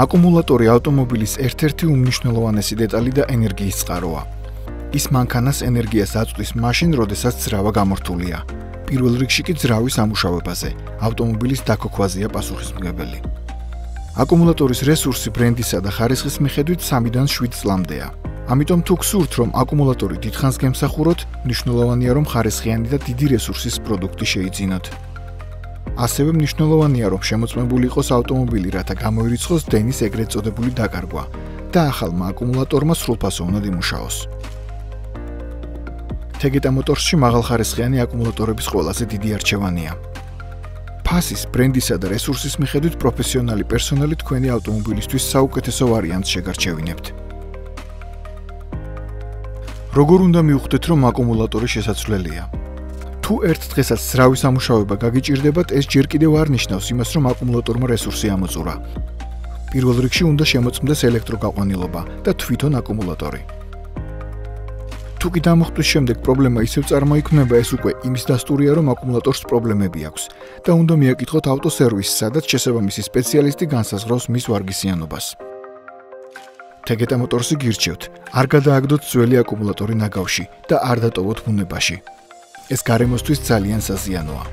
აკუმულატორი ავტომობილის ერთ-ერთი უმნიშვნელოვანესი დეტალი და ენერგიის წყაროა. ის მანქანას ენერგიას აწვდის მაშინ, როდესაც ძრავა გამორთულია. პირველ რიგში კი ძრავის ამუშავებაზე, ავტომობილის დაქოქვაზეა პასუხისმგებელი. აკუმულატორის რესურსი ბრენდისა და ხარისხის მიხედვით 3-დან 7 წლამდეა. ამიტომ თუ გსურთ, რომ აკუმულატორი დიდხანს გემსახუროთ, მნიშვნელოვანია, რომ ხარისხიანი და დიდი რესურსის პროდუქტი შეიძინოთ. ასევე მნიშვნელოვანია, რომ შემოწმებული იყოს ავტომობილი, რათა გამოირიცხოს დენის ეგრეთ წოდებული დაკარგვა და ახალმა აკუმულატორმა სრულფასო უნდა იმუშაოს. Tegeta Motors-ში მაღალხარისხიანი აკუმულატორების ყველაზე დიდი არჩევანია. ფასის, ბრენდისა და რესურსის მიხედვით პროფესიონალი პერსონალი თქვენი ავტომობილისთვის საუკეთესო ვარიანტს შეგარჩევინებთ. როგორ უნდა მივხვდეთ, რომ აკუმულატორი შესაძლებელია? თუ ერთ დღესაც ძრავის ამუშავება გაგიჭირდებათ, ეს ჯერ კიდევ არ ნიშნავს იმას, რომ აკუმულატორმა რესურსი ამოწურა. პირველ რიგში უნდა შემოწმდეს ელექტროგაყვანილობა და თვითონ აკუმულატორი. თუ კი დამოხტვის შემდეგ პრობლემა ისევ წარმოიქმნება, ეს უკვე იმის დასტურია, რომ აკუმულატორს პრობლემები აქვს და უნდა მიაკითხოთ ავტოსერვისს, სადაც შესაბამისი სპეციალისტი განსაზღვრავს მის ვარგისიანობას. Tegeta Motors-ი გირჩევთ, არ გადააგდოთ ძველი აკუმულატორი ნაგავში და არ დატოვოთ ბუნებაში. ეს გარემოსთვის ძალიან საზიანოა.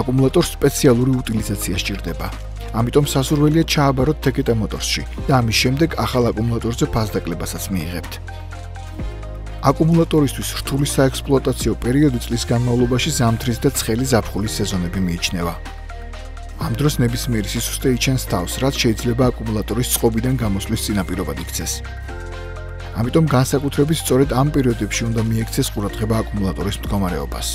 აკუმულატორს სპეციალური უტილიზაცია სჭირდება. ამიტომ სასურველია ჩააბაროთ Tegeta Motors-ში და ამის შემდეგ ახალ აკუმულატორზე ფასდაკლებასაც მიიღებთ. აკუმულატორისთვის რთული საექსპლუატაციო პერიოდი წლის განმავლობაში ზამთრის და ცხელი ზაფხულის სეზონები მიიჩნევა. ამ დროს ნებისმიერი სისუსტე იჩენს თავს, რაც შეიძლება აკუმულატორის წყობიდან გამოსვლის წინაპირობად იქცეს. ამიტომ განსაკუთრებით სწორედ ამ პერიოდებში უნდა მიექცეს ყურადღება აკუმულატორის მდგომარეობას.